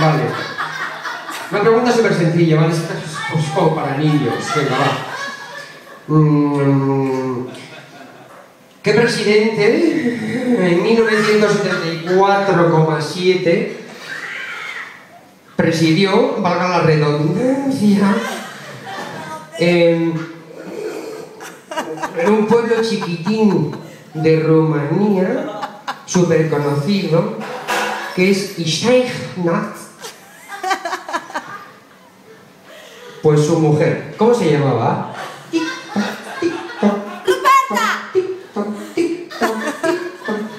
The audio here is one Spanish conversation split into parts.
Vale. Una pregunta súper sencilla, ¿vale? Esta es como para niños. Venga, va. Mm, ¿Qué presidente en 1974,7 presidió, valga la redundancia, en, un pueblo chiquitín de Rumanía, súper conocido, que es Isteichnat? Pues su mujer, ¿cómo se llamaba?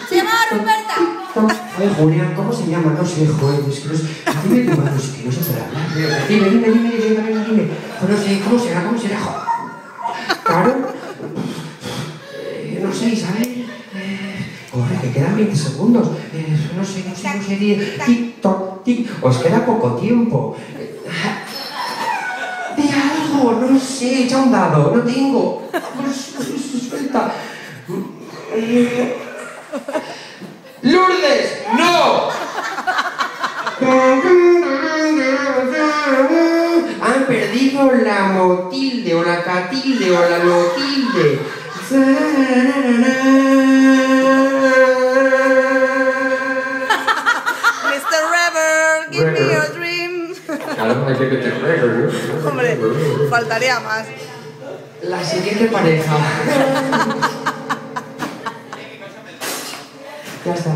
Se llamaba Ruperta. Ay, Julián, ¿cómo se llama? No sé, joder, es que no sé. Dime tu mano, es que no sé para hablar. Dime, dime, dime, dime, dime, dime. No sé, ¿cómo será? ¿Cómo será? Jo- Claro. Eh, no sé, Isabel. Eh, corre, que quedan 20 segundos. Eh, no sé, no sé, no sé. di- Tic, toc, tic. Os queda poco tiempo. Algo, no sé, echa un dado, no tengo. Suelta. Eh, ¡Lourdes! ¡No! Han perdido la motilde o la catilde o la notilde. Dream. Claro, hay que meter Hombre, faltaría más. La siguiente pareja. ya está.